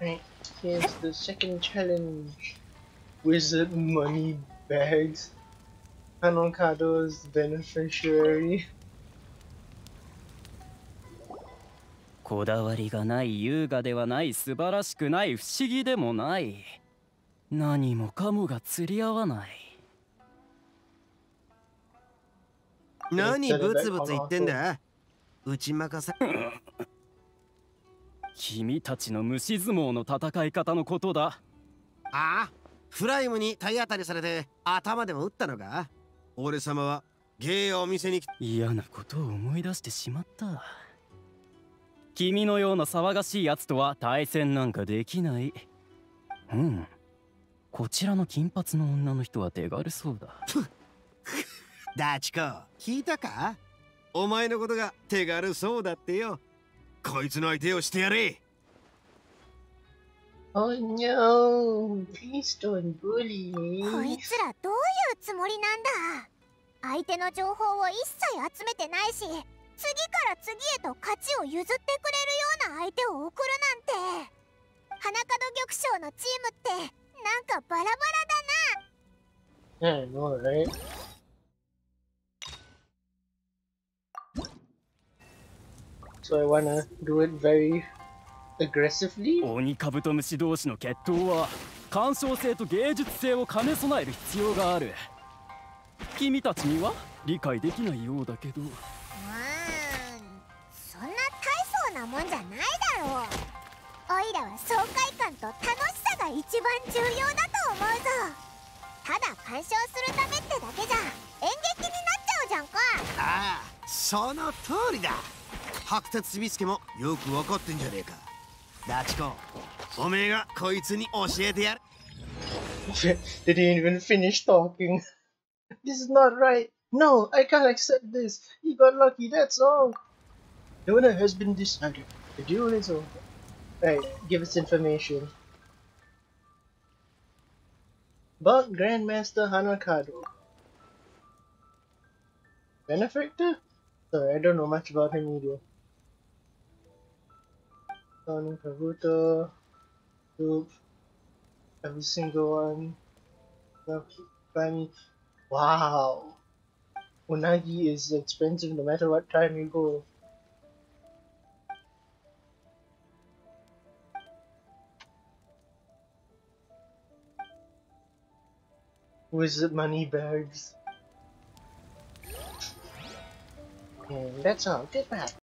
Right, here's the second challenge. Wizard money bags. Hanokado's beneficiary. こだわりがない優雅ではない素晴らしくない不思議でもない何もかもが釣り合わない何ブツブツ言ってんだ打ち負かさ君たちの虫相撲の戦い方のことだ。ああフライムに体当たりされて頭でも打ったのか？俺様は芸を見せに来嫌なことを思い出してしまった。君のような騒がしいやつとは対戦なんかできない。うん。こちらの金髪の女の人は手軽そうだ。ダチコ聞いたか？お前のことが手軽そうだってよこいつの相手をしてやれ Oh no! Please don't bully こい.つらどういうつもりなんだ相手の情報を一切集めてないし次から次へと勝ちを譲ってくれるような相手を送るなんて花門玉章のチームってなんかバラバラだ Yeah, I know, right? So I wanna do it very aggressively? 鬼カブトムシ同士の決闘は鑑賞性と芸術性を兼ね備える必要がある。君たちには理解できないようだけど。なうーん。そんな大層なもんじゃないだろう。おいらは爽快感と楽しさが一番重要だと思うぞ。ただ鑑賞するためってだけじゃ演劇になっちゃうじゃんか。ああその通りだ白鉄ビスケもよく分かってんじゃねえかダチコおめえがこいつに教えてやる they didn't even finish talking. this is not right. No, I can't accept this. He got lucky, that's all. The winner has been decided. The duel is over. Right, give us information. About Grandmaster Hanakado. Benefactor? Sorry, I don't know much about him either. Sonic Kabuto. Soup. Every single one. Buy. Wow. Unagi is expensive no matter what time you go. Wizard money bags. And that's all. Goodbye.